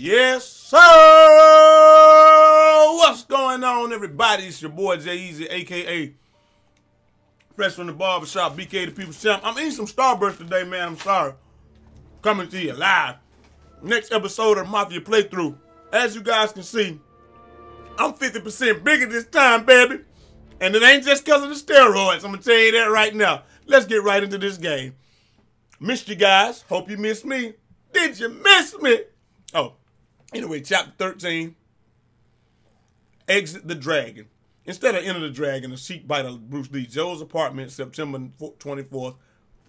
Yes, sir. What's going on, everybody? It's your boy Jai Eazy, aka Fresh from the Barbershop, BK the People's Champ. I'm eating some Starburst today, man. I'm sorry. Coming to you live. Next episode of Mafia Playthrough. As you guys can see, I'm 50% bigger this time, baby. And it ain't just because of the steroids. I'm going to tell you that right now. Let's get right into this game. Missed you guys. Hope you missed me. Did you miss me? Oh, anyway, chapter 13. Exit the Dragon. Instead of Enter the Dragon, a seek bite of Bruce Lee. Joe's apartment, September 24th,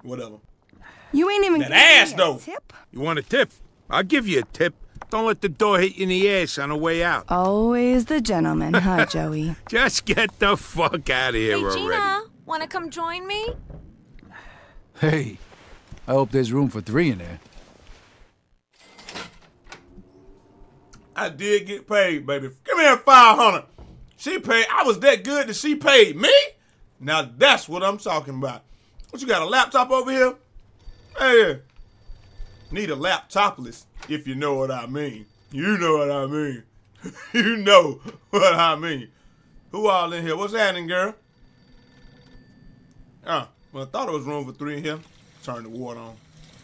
whatever. You ain't even That giving me ass, a though. Tip? You want a tip? I'll give you a tip. Don't let the door hit you in the ass on the way out. Always the gentleman, huh, Joey? Just get the fuck out of here Hey, already. Gina, wanna come join me? Hey, I hope there's room for three in there. I did get paid, baby. Give me a 500. She paid. I was that good that she paid me? Now that's what I'm talking about. What, you got a laptop over here? Hey, need a laptopless, if you know what I mean. You know what I mean. you know what I mean. Who all in here? What's happening, girl? Ah, well, I thought it was room for three in here. Turn the water on.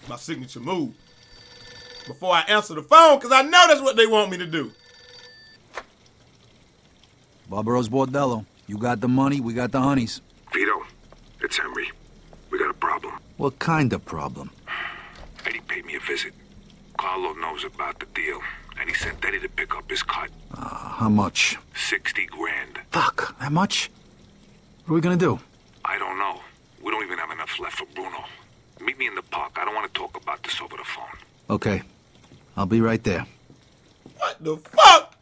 My signature move before I answer the phone because I know that's what they want me to do. Barbaro's Bordello. You got the money, we got the honeys. Vito, it's Henry. We got a problem. What kind of problem? Eddie paid me a visit. Carlo knows about the deal, and he sent Eddie to pick up his cut. Uh, how much? 60 grand. Fuck, that much? What are we gonna do? I don't know. We don't even have enough left for Bruno. Meet me in the park. I don't want to talk about this over the phone. Okay, I'll be right there. What the fuck?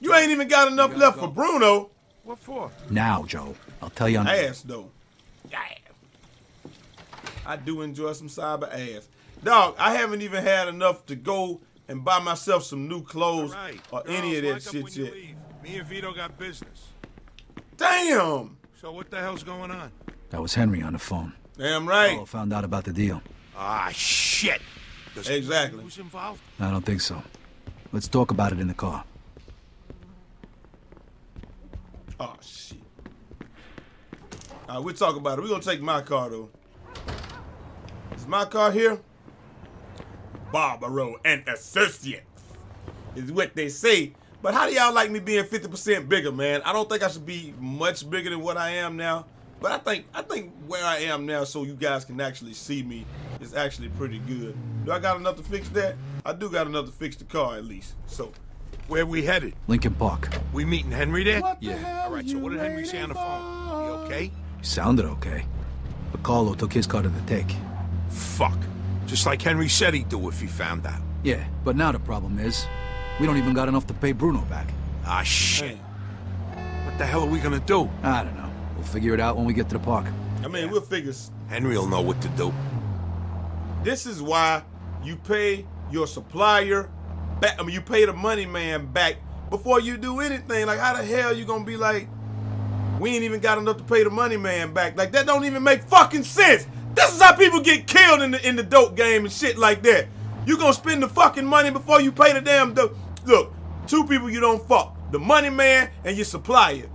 You ain't even got enough left for Bruno. What for? Now, Joe. I'll tell you on... Ass though. Yeah. I do enjoy some cyber ass. Dog, I haven't even had enough to go and buy myself some new clothes Right. or any of that Girls, shit yet. leave. Me and Vito got business. Damn. So what the hell's going on? That was Henry on the phone. Damn right. Paulo found out about the deal. Ah, shit. Does Exactly. Who's involved? I don't think so. Let's talk about it in the car. Oh shit. All right, we'll talk about it. We're gonna take my car though. Is my car here? Barbaro and Associates is what they say. But how do y'all like me being 50% bigger, man? I don't think I should be much bigger than what I am now. But I think I think where I am now so you guys can actually see me is actually pretty good. Do I got enough to fix that? I do got enough to fix the car at least. So Where we headed? Lincoln Park. We meeting Henry there? Yeah. All right, so what did Henry say on the phone? He okay? He Sounded okay. But Carlo took his car to the take. Fuck. Just like Henry said he'd do if he found out. Yeah, but now the problem is, we don't even got enough to pay Bruno back. Ah, shit. What the hell are we gonna do? I don't know. We'll figure it out when we get to the park. I mean we'll figure s- Henry'll know what to do. This is why you pay your supplier back. I mean, you pay the money man back before you do anything. Like, how the hell you gonna be like, we ain't even got enough to pay the money man back? Like, that don't even make fucking sense. This is how people get killed in the in the dope game and shit like that. You gonna spend the fucking money before you pay the damn dope. Look, two people you don't fuck: the money man and your supplier.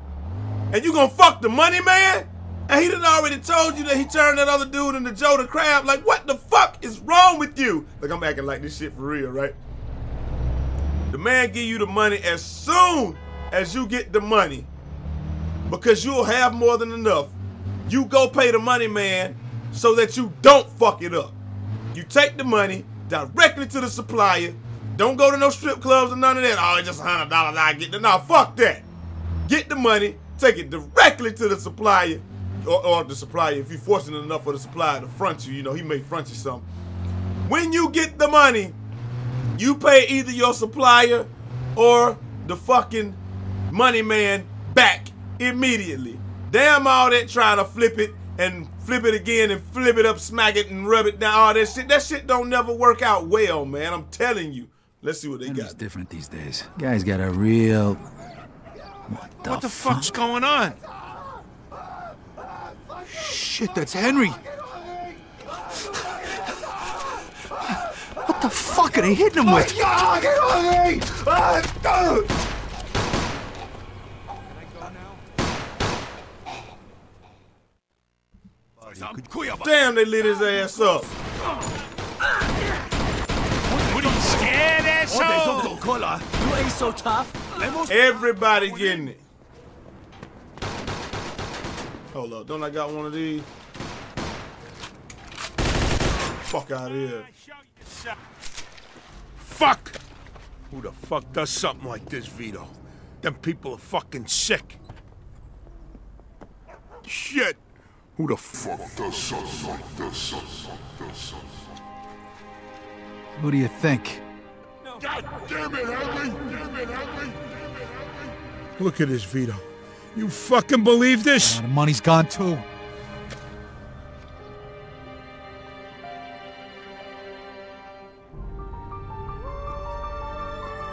And you gonna fuck the money man? And he done already told you that he turned that other dude into Joe the Crab. Like, what the fuck is wrong with you? Like, I'm acting like this shit for real, right? The man give you the money as soon as you get the money. Because you'll have more than enough. You go pay the money man so that you don't fuck it up. You take the money directly to the supplier. Don't go to no strip clubs or none of that. Oh, it's just a hundred dollars I get. Nah, fuck that. Get the money, take it directly to the supplier, or, or the supplier. If you're fortunate enough for the supplier to front you, you know he may front you something. When you get the money, you pay either your supplier or the fucking money man back immediately. Damn all that trying to flip it and flip it again and flip it up, smack it and rub it down. All that shit. That shit don't never work out well, man. I'm telling you. Let's see what they Henry's got. different these days. Guy's got a real... What the, What the fuck? fuck's going on? Shit, that's Henry. What the fuck are they hitting him with? Get on me! Damn, they lit his ass up. What are you scared, asshole? You ain't so tough. Everybody getting it. Hold up, don't I got one of these? Fuck out of here. Fuck! Who the fuck does something like this, Vito? Them people are fucking sick. Shit! Who the fuck does something like this? Who do you think? God damn it, Henry! Damn it, Henry! Look at this, Vito. You fucking believe this? the money's gone too.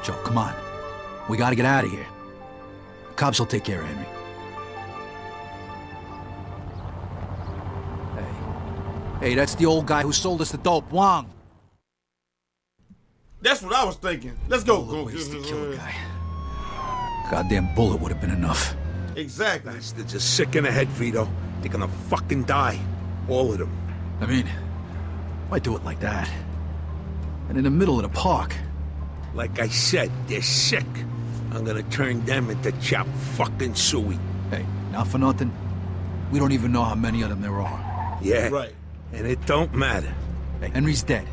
Joe, come on. We gotta get out of here. Cops will take care of Henry. Hey. Hey, that's the old guy who sold us the dope, Wong. That's what I was thinking. Let's go. All the go ways to kill a guy. Goddamn bullet would have been enough. Exactly. Bastards are just sick in the head, Vito. They're gonna fucking die. All of them. I mean, why do it like that? And in the middle of the park. Like I said, they're sick. I'm gonna turn them into chopped fucking suey. Hey, not for nothing. We don't even know how many of them there are. Yeah. Right. And it don't matter. Hey, Henry's dead.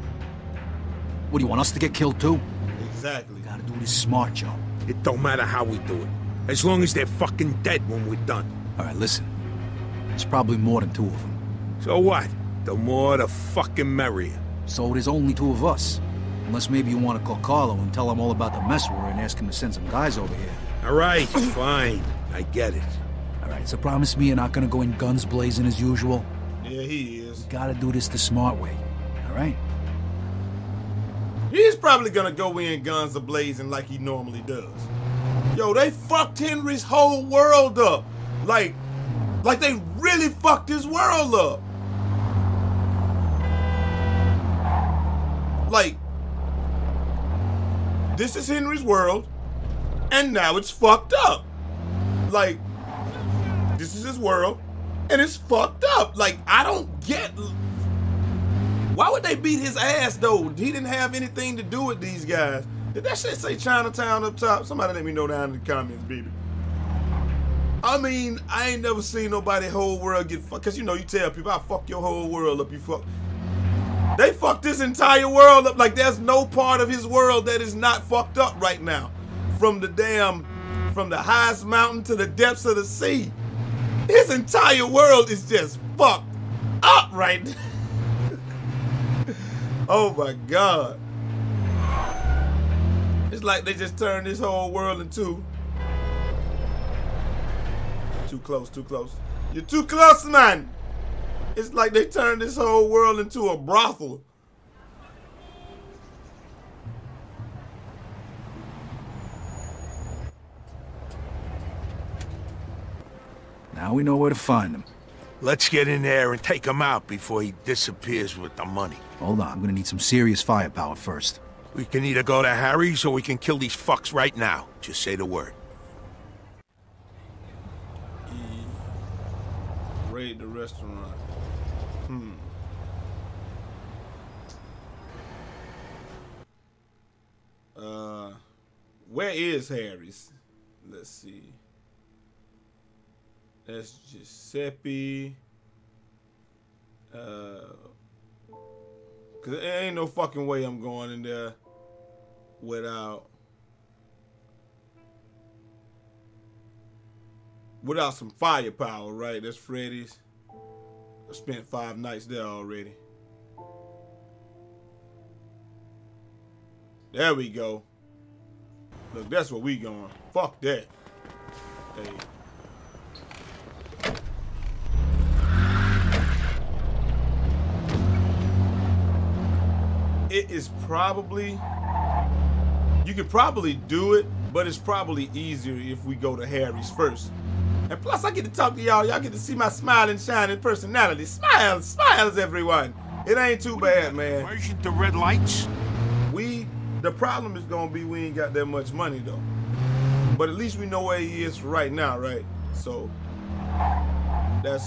What do you want us to get killed too? Exactly. Gotta do this smart, Joe. It don't matter how we do it. As long as they're fucking dead when we're done. All right, listen. There's probably more than two of them. So what? The more the fucking merrier. So there's only two of us. Unless maybe you want to call Carlo and tell him all about the mess we're in and ask him to send some guys over here. All right, fine. I get it. All right, so promise me you're not gonna go in guns blazing as usual. Yeah, he is. Gotta do this the smart way. All right? He's probably gonna go in guns a blazing like he normally does. Yo, they fucked Henry's whole world up. Like, like they really fucked his world up. Like, this is Henry's world, and now it's fucked up. Like, this is his world, and it's fucked up. Like, I don't get. Why would they beat his ass though? He didn't have anything to do with these guys. Did that shit say Chinatown up top? Somebody let me know down in the comments, baby. I mean, I ain't never seen nobody whole world get fucked. Cause you know, you tell people, I fuck your whole world up, you fuck. They fucked this entire world up. Like there's no part of his world that is not fucked up right now. From the damn, from the highest mountain to the depths of the sea. His entire world is just fucked up right now. Oh my God. It's like they just turned this whole world into. Too close, too close. You're too close, man. It's like they turned this whole world into a brothel. Now we know where to find him. Let's get in there and take him out before he disappears with the money. Hold on, I'm gonna need some serious firepower first. We can either go to Harry's or we can kill these fucks right now. Just say the word. Raid the restaurant. Hmm. Uh, where is Harry's? Let's see. That's Giuseppe. Uh, cause there ain't no fucking way I'm going in there without without some firepower, right? That's Freddy's. I spent five nights there already. There we go. Look, that's where we going. Fuck that. Hey. It is probably you could probably do it, but it's probably easier if we go to Harry's first. And plus, I get to talk to y'all. Y'all get to see my smiling, shining personality. Smiles, smiles, everyone. It ain't too bad, man. Version to red lights? We, the problem is gonna be we ain't got that much money though. But at least we know where he is right now, right? So that's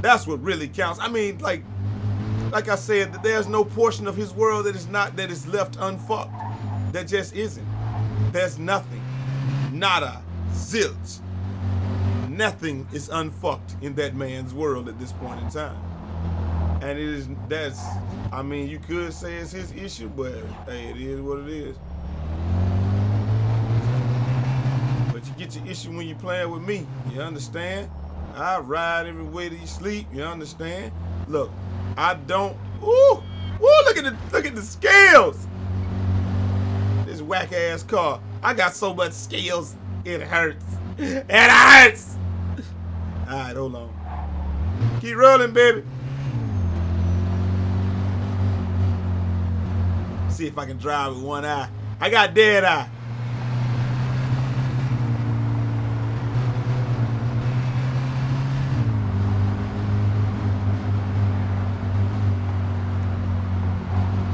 that's what really counts. I mean, like like I said, there's no portion of his world that is not that is left unfucked. That just isn't. There's nothing. Nada. Zilch. Nothing is unfucked in that man's world at this point in time. And it is that's I mean you could say it's his issue, but hey, it is what it is. But you get your issue when you playing with me. You understand? I ride every way that you sleep. You understand? Look, I don't. Ooh, woo! Look at the look at the scales. This whack ass car. I got so much scales. It hurts. It hurts. All right, hold on. Keep rolling, baby. See if I can drive with one eye. I got dead eye.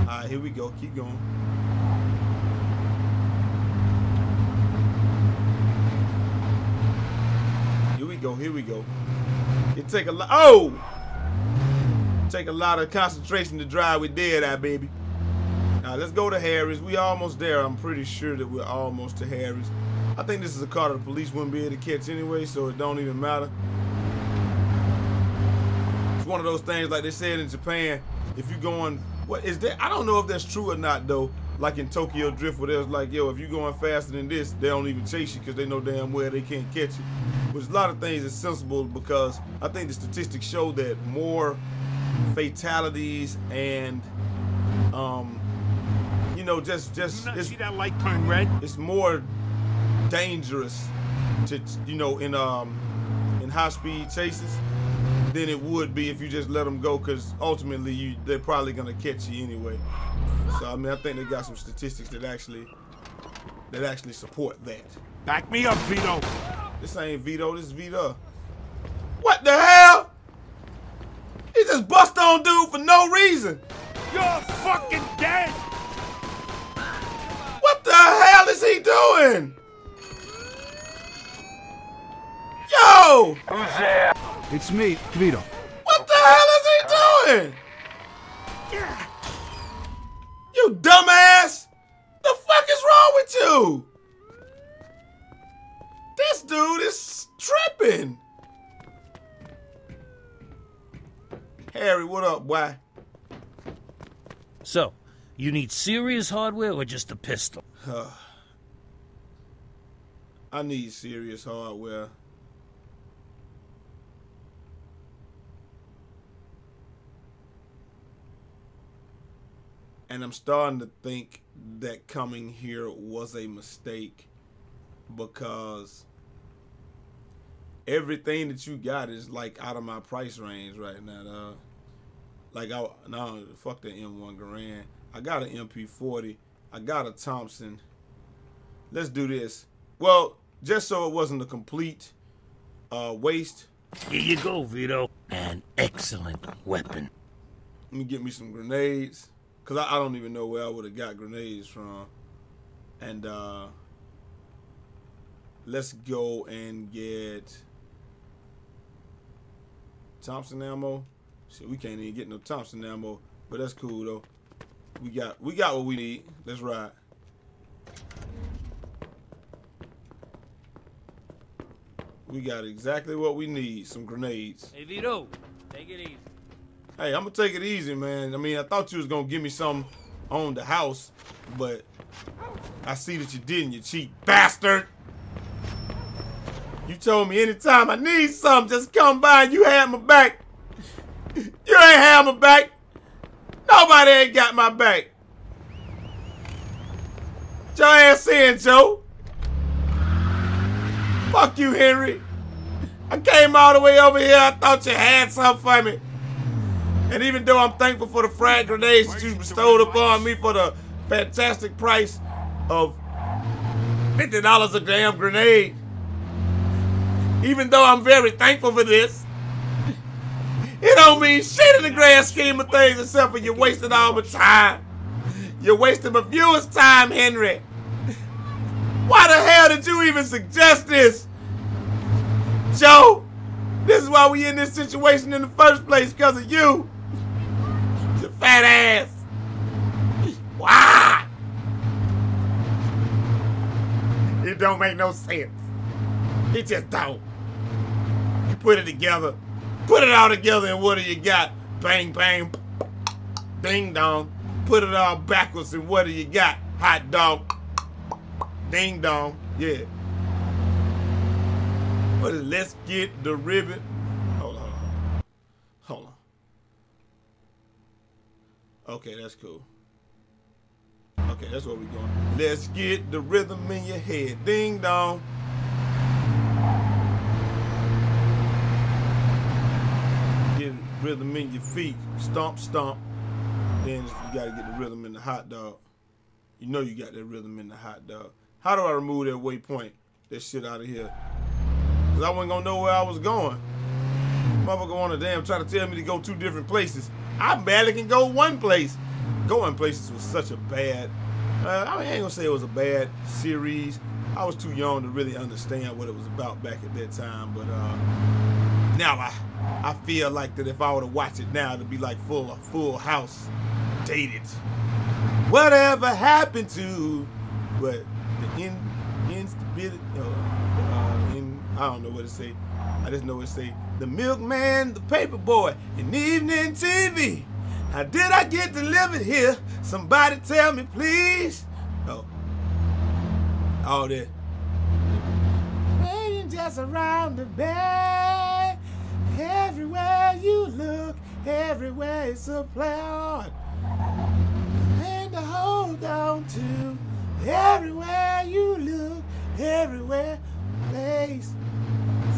All right, here we go. Keep going. Here we go. Here we go. It take a lot. Oh, take a lot of concentration to drive with dead eye, baby. Now let's go to Harry's. We almost there. I'm pretty sure that we're almost to Harry's. I think this is a car that the police wouldn't be able to catch anyway, so it don't even matter. It's one of those things like they said in Japan. If you're going, what is that? I don't know if that's true or not though. Like in Tokyo Drift, where there's like, yo, if you're going faster than this, they don't even chase you because they know damn well they can't catch you. Which a lot of things is sensible because I think the statistics show that more fatalities and um, you know, just just it's, see that light turn red? it's more dangerous to you know in um in high speed chases than it would be if you just let them go because ultimately you they're probably gonna catch you anyway. So I mean I think they got some statistics that actually that actually support that. Back me up, Vito. This ain't Vito, this is Vito. What the hell? He just bust on dude for no reason. You're fucking dead! What the hell is he doing? Yo! It's me, Vito. What the hell is he doing? You dumbass! The fuck is wrong with you? This dude is tripping. Harry, what up, boy? So, you need serious hardware or just a pistol? I need serious hardware. And I'm starting to think that coming here was a mistake because everything that you got is like out of my price range right now. Dog. Like I no fuck the M1 Garand. I got an MP40. I got a Thompson. Let's do this. Well, just so it wasn't a complete uh, waste, Here you go, Vito. An excellent weapon. let me get me some grenades. Cause I, I don't even know where I would have got grenades from. And uh let's go and get Thompson ammo. Shit, we can't even get no Thompson ammo, but that's cool though. We got we got what we need. Let's ride. We got exactly what we need. Some grenades. Hey, Vito, take it easy. Hey, I'm gonna take it easy, man. I mean, I thought you was gonna give me some on the house, but I see that you didn't, you cheap bastard. You told me anytime I need something, just come by and you had my back. You ain't had my back. Nobody ain't got my back. Your ass in, Joe. Fuck you, Henry. I came all the way over here. I thought you had something for me. And even though I'm thankful for the frag grenades that you bestowed upon me for the fantastic price of $50 a damn grenade, even though I'm very thankful for this, it don't mean shit in the grand scheme of things except for you're wasting all my time. You're wasting my viewers' time, Henry. Why the hell did you even suggest this? Joe, this is why we in this situation in the first place, because of you. Fat ass. Why? It don't make no sense. It just don't. You put it together. Put it all together and what do you got? Bang, bang, ding dong. Put it all backwards and what do you got? Hot dog. Ding dong. Yeah. Is let's get the ribbon. Hold on, hold on. Hold on. Okay, that's cool. Okay, that's where we're going. Let's get the rhythm in your head. Ding dong. Get rhythm in your feet. Stomp, stomp. Then you gotta get the rhythm in the hot dog. You know you got that rhythm in the hot dog. How do I remove that waypoint? That shit out of here. Cause I wasn't gonna know where I was going. Motherfucker wanna damn try to tell me to go two different places. I barely can go one place. Going places was such a bad. Uh, I ain't gonna say it was a bad series. I was too young to really understand what it was about back at that time. But uh, now I, I feel like that if I were to watch it now, it'd be like full full house, dated. Whatever happened to, but the in instability. Uh, uh, in, I don't know what to say. I just know it say the milkman, the paper boy, and evening TV. How did I get delivered here? Somebody tell me, please. Oh, all that. Waiting just around the bend. Everywhere you look, everywhere it's a plan. And to hold on to. Everywhere you look, everywhere place.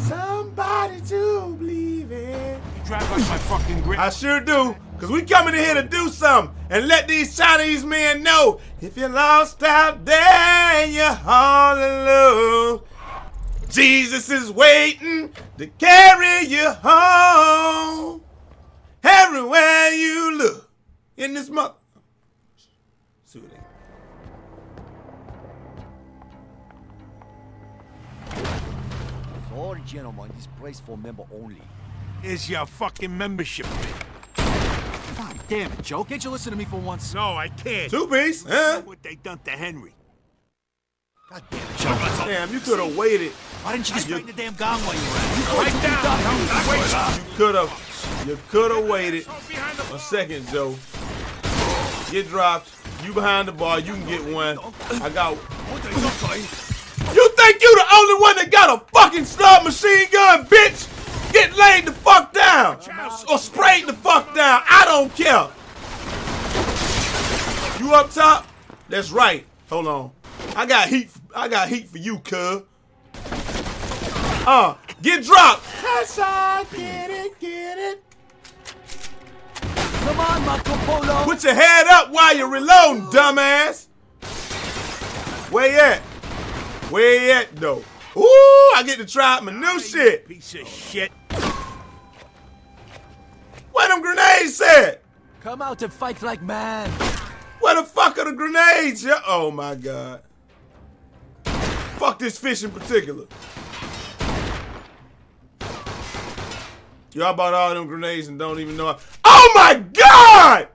Somebody to believe in. Drive like my fucking grip. I sure do. Cause we coming in here to do something and let these Chinese men know if you're lost out there and you're all alone, Jesus is waiting to carry you home. Everywhere you look in this month. See what they Sorry, gentlemen, this place for member only. Is your fucking membership fee. God damn it, Joe. Can't you listen to me for once? No, I can't. Two piece, huh? What they done to Henry. God damn it, Joe. Damn, you could have waited. Why didn't you just bring the damn gong while you were at it? Right down. Wait. You could have. You could have waited a second, Joe. Get dropped. You behind the bar. You can get one. I got. You think you the only one that got a fucking stub machine gun, bitch? Get laid the fuck down or sprayed the fuck down. I don't care. You up top? That's right. Hold on. I got heat. I got heat for you, cuz. Uh, get dropped. Headshot. Get it. Get it. Come on, Marco Polo! Put your head up while you're reloading, dumbass. Where you at? Where you at, though? Ooh, I get to try out my new shit. Piece of shit. Where them grenades at? Come out and fight like man! Where the fuck are the grenades? Yeah. Oh my god. Fuck this fish in particular. Y'all bought all them grenades and don't even know. I- oh my god!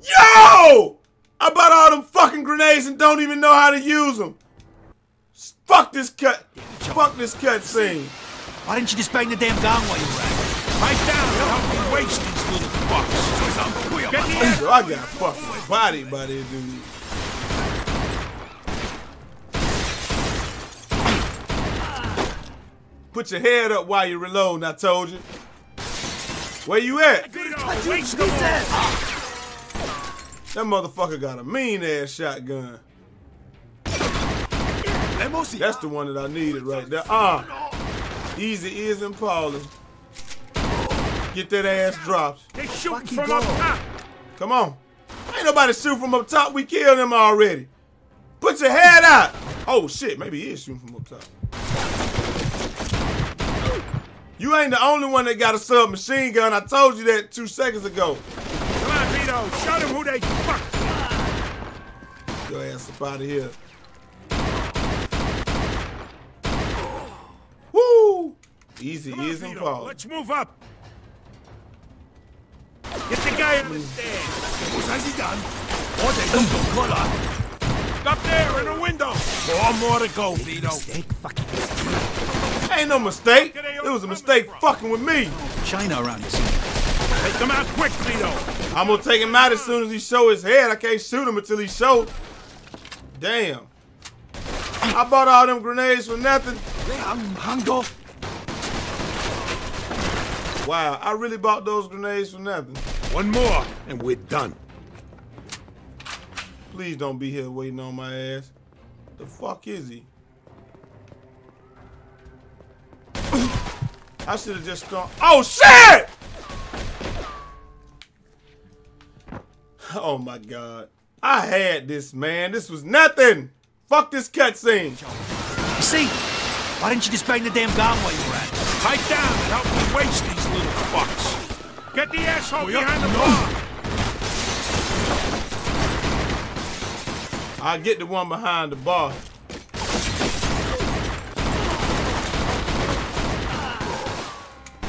Yo! I bought all them fucking grenades and don't even know how to use them. Fuck this cut. Fuck this cut scene. Why didn't you just bang the damn gong while you were at it? Right down. Don't help me waste these little fucks. Get the I got fucking body by this dude. Put your head up while you're reloading, I told you. Where you at? Vito, waste them all. That motherfucker got a mean ass shotgun. That's the one that I needed right there. Ah, easy is and Paulie. Get that ass dropped. They shooting from up top. Come on. Ain't nobody shoot from up top. We killed him already. Put your head out. Oh shit, maybe he is shooting from up top. You ain't the only one that got a submachine gun. I told you that two seconds ago. Come on, Vito. Show them who they fuck. your ass up out of here. Woo! Easy, Come on, easy Vito, Paul. Let's move up. Get the guy on the stand. What has he done? What a dumbo collar. Up there in the window. Four more to go, Vito. Mistake fucking Ain't no mistake. It was a mistake fucking with me. China around this. Take him out quick, Vito. I'm gonna take him out as soon as he show his head. I can't shoot him until he show. Damn. I bought all them grenades for nothing. I'm Hango. Wow, I really bought those grenades for nothing. One more, and we're done. Please don't be here waiting on my ass. The fuck is he? I should have just gone. Oh shit! Oh my god. I had this, man. This was nothing. Fuck this cutscene. See? Why didn't you just bang the damn gun while you were at it? Pipe down and help me waste these little fucks. Get the asshole behind the bar. I'll get the one behind the bar.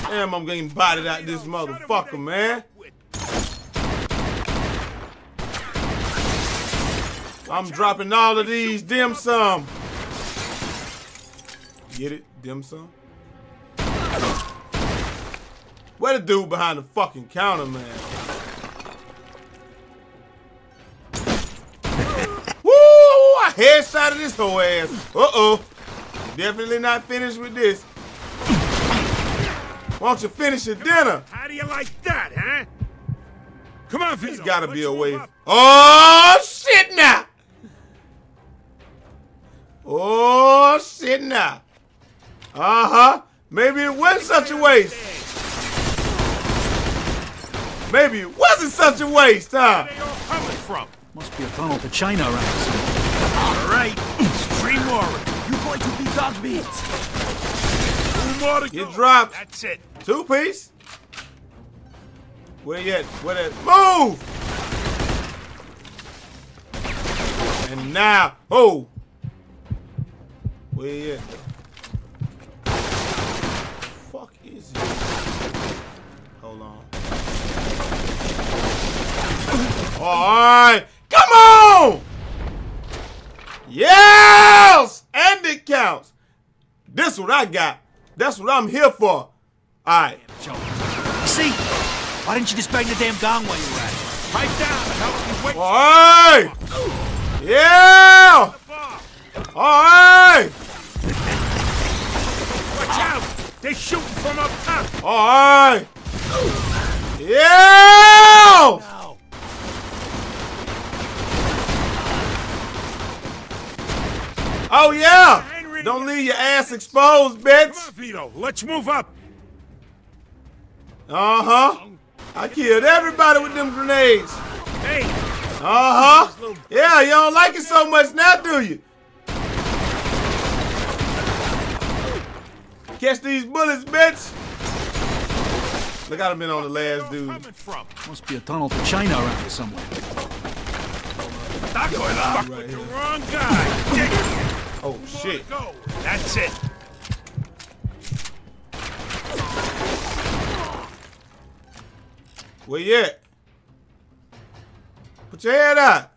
Damn, I'm getting bodied out this motherfucker, man. I'm dropping all of these dim sum. Get it? Dim sum? Where the dude behind the fucking counter, man? Woo! I headshotted this whole ass. Uh-oh. Definitely not finished with this. Why don't you finish your dinner? How do you like that, huh? Come on, Vito. There's gotta be let's a move Oh, shit now! Oh, shit now. Uh-huh. Maybe it wasn't such a waste. Maybe it wasn't such a waste, huh? Where they all coming from? Must be a tunnel to China around this. All right, three more. You going to be dog meat. Two more to Get go. dropped. That's it. Two piece? Where you at? Where that? Move! And now, oh! Where you at? Fuck is it? Hold on. Alright! Come on! Yes! And it counts. This what I got. That's what I'm here for. Alright. See? Why didn't you just bang the damn gun while you were at it? Pipe down and help me waste Alright! Yeah! the bar. Alright! Watch out. They're shooting from up top. Alright! Yeah! Now. Oh yeah! Don't leave your ass exposed, Come on, bitch! Vito. Let's move up. Uh-huh. I killed everybody with them grenades. Hey, Uh-huh. Yeah, you don't like it so much now, do you? Catch these bullets, bitch! Look, I'd have been on the where last dude. from? Must be a tunnel to China around here somewhere. Not going to fuck Right with the wrong guy. Oh, shit. That's it. Where you at? Put your head out.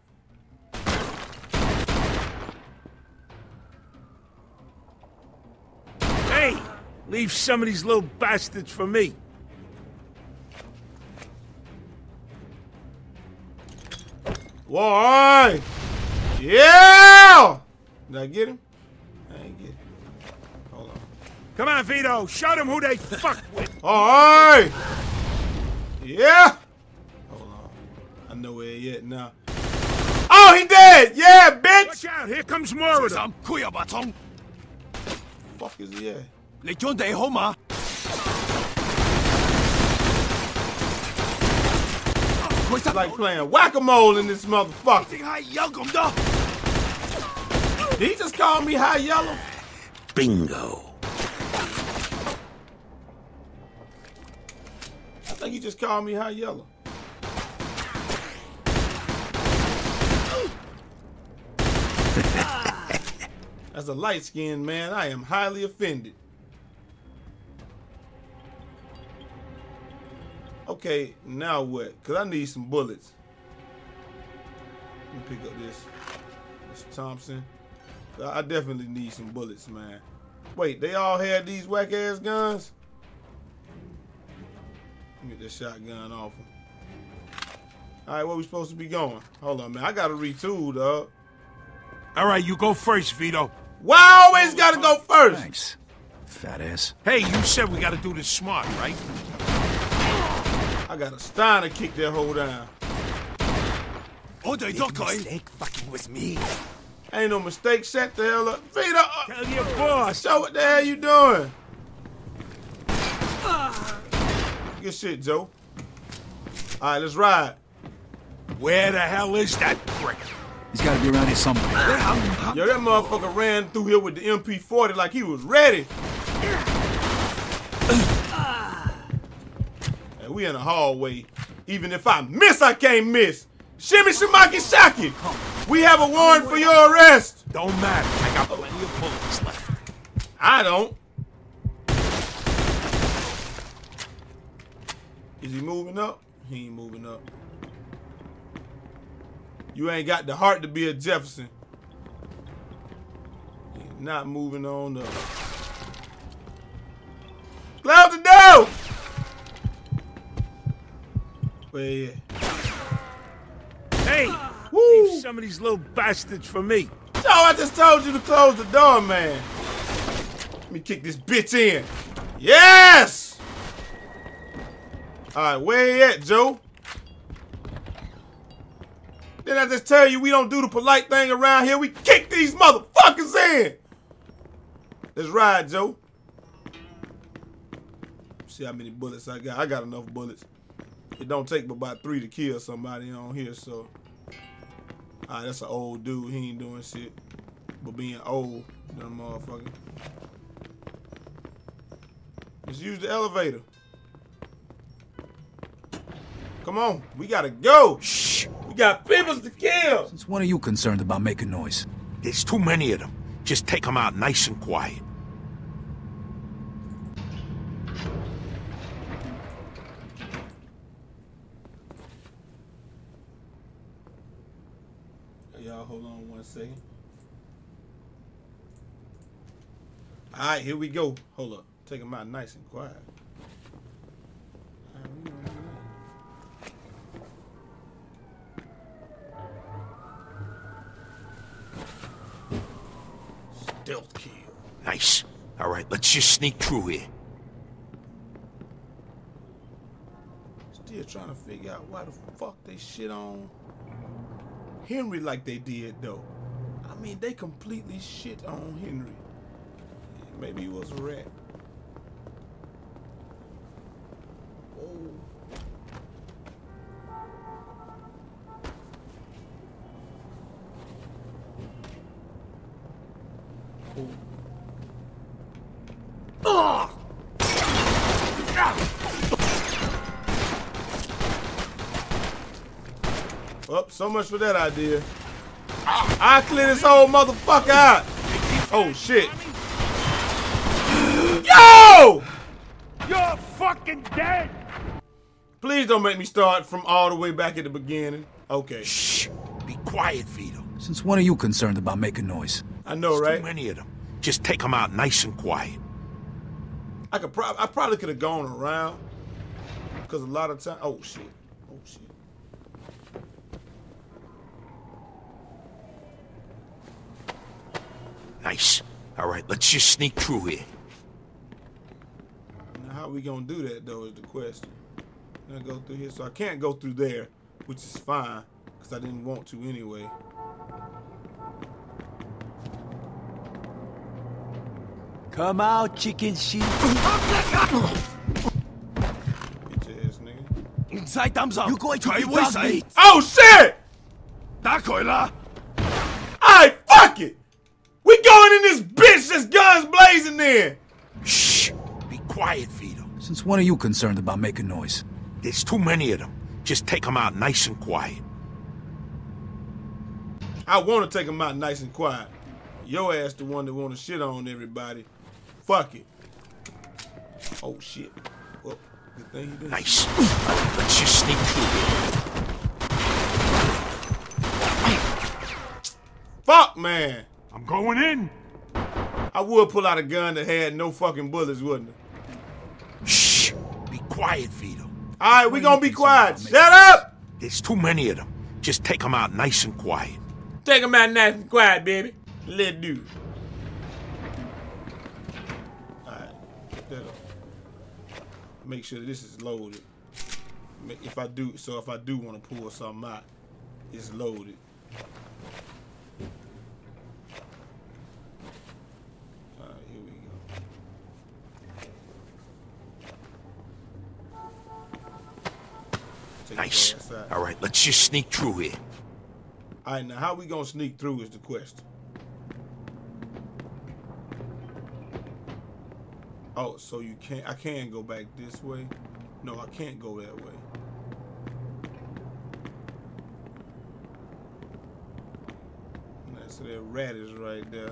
Hey, leave some of these little bastards for me. Why? Yeah! Did I get him? I ain't get him. Hold on. Come on, Vito. Show them who they fuck with. All right. Yeah. Hold on. I know where he at now. Oh, he dead. Yeah, bitch. Watch out. Here comes more of them. Sam Kuya Batong. Fuck is he at? Legion de Homa. It's like playing whack-a-mole in this motherfucker. Hi, Yagum da. Did he just call me high yellow? Bingo. I think he just called me high yellow. As a light skinned man, I am highly offended. Okay, now what? Cause I need some bullets. Let me pick up this. This Thompson. I I definitely need some bullets, man. Wait, they all had these whack ass guns? Let me get this shotgun off them. Alright, where we supposed to be going? Hold on, man. I gotta retool, dog. All right, you go first, Vito. Why I always gotta go first? Thanks, fat ass. Hey, you said we gotta do this smart, right? I got a Steiner kick that hoe down. Oh, they don't mistake fucking with me. Ain't no mistake. Shut the hell up. Vito! uh, Tell your boss. So what the hell you doing? Good shit, Joe. Alright, let's ride. Where the hell is that prick? He's got to be around here somewhere. Yo, that motherfucker ran through here with the MP40 like he was ready. And we in the hallway. Even if I miss, I can't miss. Shimmy Shimaki Shaki. We have a warrant for your arrest. Don't matter. I got plenty of bullets left. I don't. Is he moving up? He ain't moving up. You ain't got the heart to be a Jefferson. He's not moving on up. Close the door! Where? Hey, Woo! leave some of these little bastards for me. Joe, I just told you to close the door, man. Let me kick this bitch in. Yes! All right, where he at, Joe? Didn't I just tell you we don't do the polite thing around here? We kick these motherfuckers in. Let's ride, Joe. See how many bullets I got. I got enough bullets. It don't take but about three to kill somebody on here, so. Ah, that's an old dude. He ain't doing shit. But being old, that motherfucker. Let's use the elevator. Come on, we gotta go. Shh. We got peoples to kill. Since when are you concerned about making noise? There's too many of them. Just take them out nice and quiet. Hey, y'all, hold on one second. All right, here we go. Hold up. Take them out nice and quiet. All right, we gonna do that. Stealth kill. Nice. All right, let's just sneak through here. Still trying to figure out why the fuck they shit on Henry like they did though. I mean, they completely shit on Henry. Maybe he was a rat. Oh. Oh. Well, so much for that idea. I clear this whole motherfucker out. Oh shit. Yo! You're fucking dead! Please don't make me start from all the way back at the beginning. Okay. Shh. Be quiet, Vito. Since when are you concerned about making noise? I know, There's right? too many of them. Just take them out nice and quiet. I could probably I probably could have gone around. Cause a lot of time oh shit. Oh shit. Nice. All right, let's just sneak through here. Now how we gonna do that though is the question. I go through here, so I can't go through there, which is fine, because I didn't want to anyway. Come out, chicken shit. Bitch ass nigga. Inside thumbs up. You going to be Try dog way meat. Oh shit! 打佢 in this bitch that's guns blazing there. Shh. Be quiet, Vito. Since when are you concerned about making noise? There's too many of them. Just take them out nice and quiet. I want to take them out nice and quiet. Your ass the one that want to shit on everybody. Fuck it. Oh shit. Well, good thing you did. Nice. Let's just sneak through here. Fuck, man. I'm going in. I would pull out a gun that had no fucking bullets, wouldn't it? Shh. Be quiet, Vito. All right, we gonna be quiet. Shut up. There's too many of them. Just take them out nice and quiet. Take him out nice and quiet, baby. Let's do. Alright. That'll make sure this is loaded. If I do so if I do want to pull something out, it's loaded. Alright, here we go. Take Nice. his ass out. All right, let's just sneak through here. All right, now how we gonna sneak through is the question. Oh, so you can't? I can go back this way. No, I can't go that way. That's So that rat is right there.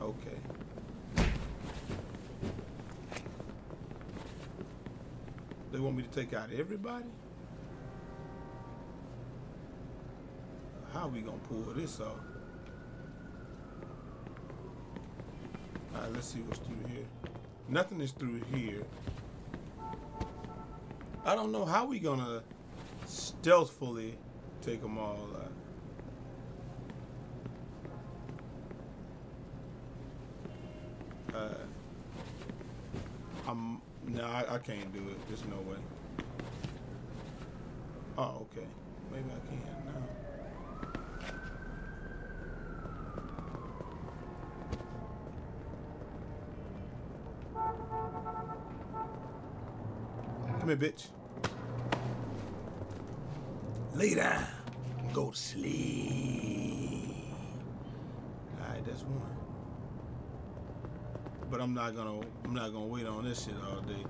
Okay. They want me to take out everybody? How we gonna pull this off? Alright, let's see what's through here. Nothing is through here. I don't know how we gonna stealthily take them all out. Uh, I'm no, I, I can't do it. There's no way. Okay. Maybe I can. Come here, bitch. Lay down. Go to sleep. Alright, that's one. But I'm not gonna I'm not gonna wait on this shit all day.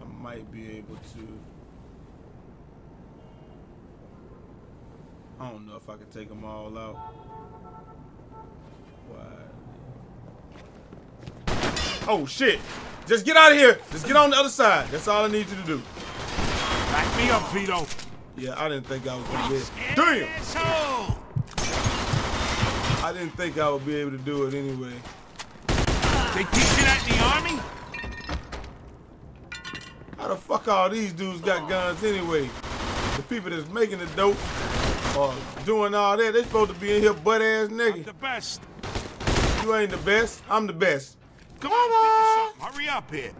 I might be able to I don't know if I can take them all out. Why? Oh shit! Just get out of here! Just get on the other side. That's all I need you to do. Back me up, Vito. Yeah, I didn't think I was gonna able. Damn! Asshole! I didn't think I would be able to do it anyway. They teach you that in the army? How the Fuck all these dudes got guns anyway. The people that's making the dope or doing all that, they supposed to be in here butt-ass nigga. I'm the best. You ain't the best. I'm the best. Come on, Hurry up here.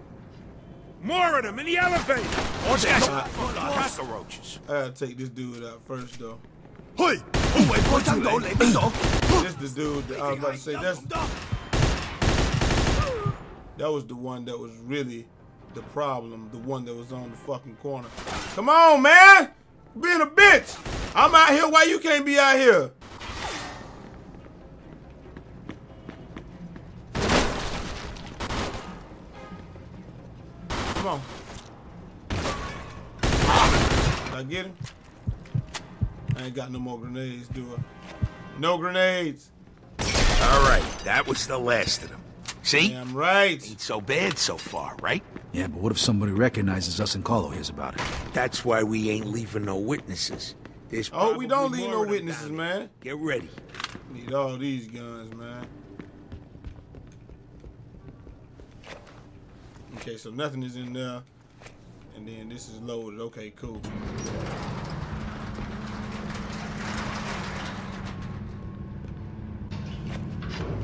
More of them in the elevator. Watch that? Roaches. I gotta take this dude out first, though. Hey! this the dude that I was about to say. That's, that was the one that was really the problem. The one that was on the fucking corner. Come on, man! Being a bitch. I'm out here. Why you can't be out here? Come on. Did I get him? I ain't got no more grenades, do I? No grenades. All right, that was the last of them. See? Damn right. Ain't so bad so far, right? Yeah, but what if somebody recognizes us and Carlo hears about it? That's why we ain't leaving no witnesses. There's Oh, we don't leave no witnesses, man. Get ready. Need all these guns, man. Okay, so nothing is in there. And then this is loaded. Okay, cool.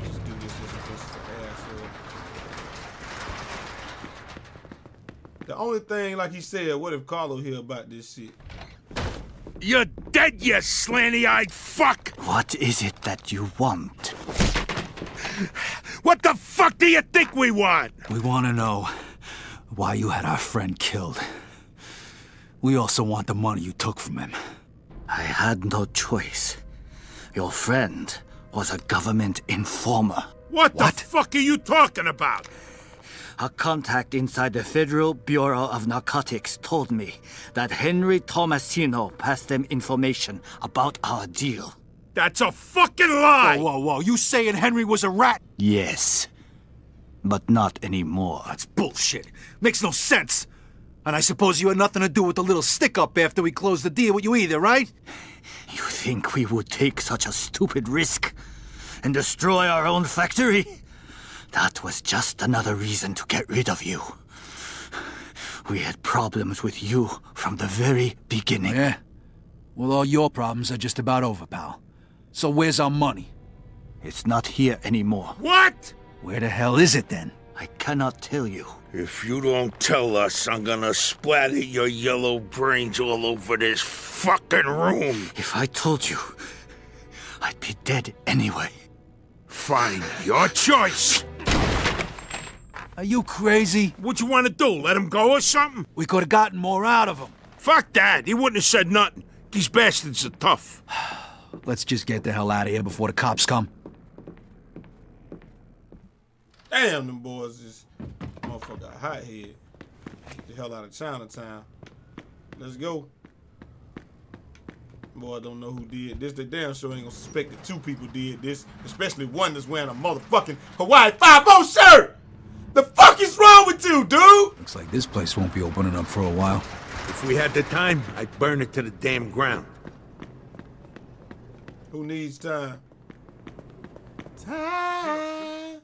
Just do this just in case it's an asshole. The only thing, like he said, what if Carlo hear about this shit? You're dead, you slanty-eyed fuck! What is it that you want? What the fuck do you think we want? We want to know why you had our friend killed. We also want the money you took from him. I had no choice. Your friend was a government informer. What, the fuck are you talking about? A contact inside the Federal Bureau of Narcotics told me that Henry Tomasino passed them information about our deal. That's a fucking lie! Whoa, whoa, whoa. You saying Henry was a rat? Yes. But not anymore. That's bullshit. Makes no sense. And I suppose you had nothing to do with the little stick up after we closed the deal with you either, right? You think we would take such a stupid risk and destroy our own factory? That was just another reason to get rid of you. We had problems with you from the very beginning. Yeah. Well, all your problems are just about over, pal. So where's our money? It's not here anymore. What? Where the hell is it then? I cannot tell you. If you don't tell us, I'm gonna splatter your yellow brains all over this fucking room. If I told you, I'd be dead anyway. Fine, your choice. Are you crazy? What you want to do? Let him go or something? We could have gotten more out of him. Fuck that. He wouldn't have said nothing. These bastards are tough. Let's just get the hell out of here before the cops come. Damn, them boys is motherfucker hot head. Get the hell out of Chinatown. Let's go. Boy, I don't know who did this. They damn sure ain't gonna suspect that two people did this, especially one that's wearing a motherfucking Hawaii 5 shirt! The fuck is wrong with you, dude? Looks like this place won't be opening up for a while. If we had the time, I'd burn it to the damn ground. Who needs time? Time.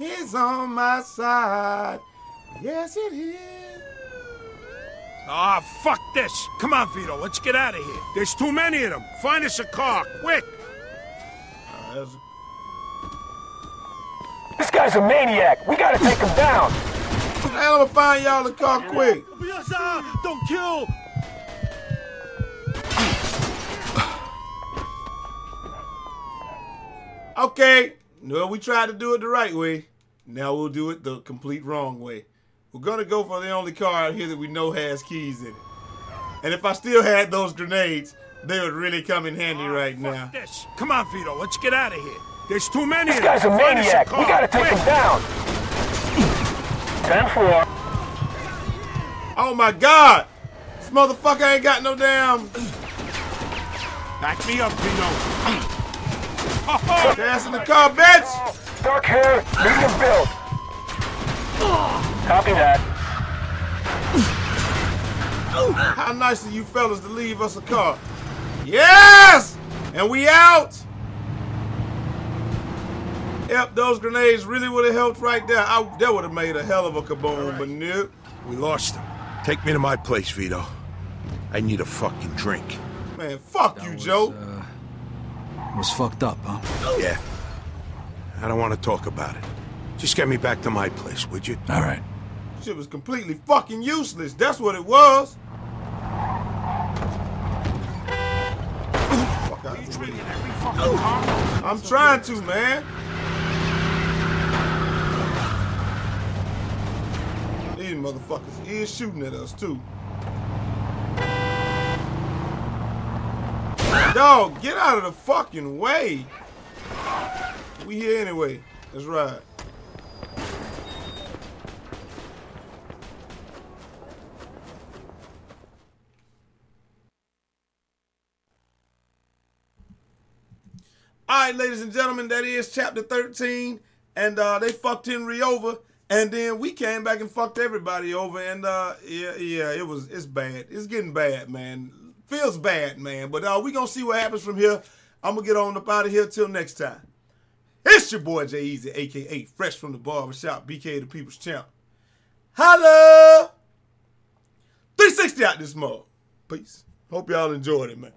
He's on my side. Yes, it is. Ah, fuck this. Come on, Vito, let's get out of here. There's too many of them. Find us a car, quick. That's- This guy's a maniac. We gotta take him down. Hey, I'm gonna find y'all the car quick. Don't kill! Okay. No, we tried to do it the right way. Now we'll do it the complete wrong way. We're gonna go for the only car out here that we know has keys in it. And if I still had those grenades, they would really come in handy ah, right now. This. Come on, Vito, let's get out of here. There's too many This of them. guy's a Find maniac. car, We gotta take quick. him down. 10-4. Oh my god! This motherfucker ain't got no damn Back me up, Vito. Oh, oh. gas in the car, bitch! Dark hair, medium build. Copy that. How nice of you fellas to leave us a car. Yes! And we out! Yep, those grenades really would have helped right there. I, that would have made a hell of a kaboom, but nope. We lost them. Take me to my place, Vito. I need a fucking drink. Man, fuck you, Joe. Uh, was fucked up, huh? Yeah. I don't want to talk about it. Just get me back to my place, would you? All right. Shit was completely fucking useless. That's what it was. Fuck out the way. I'm trying to, man. These motherfuckers is shooting at us too. Dog, get out of the fucking way. We here anyway. Let's ride. All right, ladies and gentlemen, that is chapter 13. And uh, they fucked Henry over. And then we came back and fucked everybody over. And uh, yeah, yeah, it was it's bad. It's getting bad, man. Feels bad, man. But uh, we gonna see what happens from here. I'm gonna get on up out of here till next time. It's your boy Jai Eazy, aka Fresh from the Barbershop, BK the People's Champ. Hello! 360 out this mug. Peace. Hope y'all enjoyed it, man.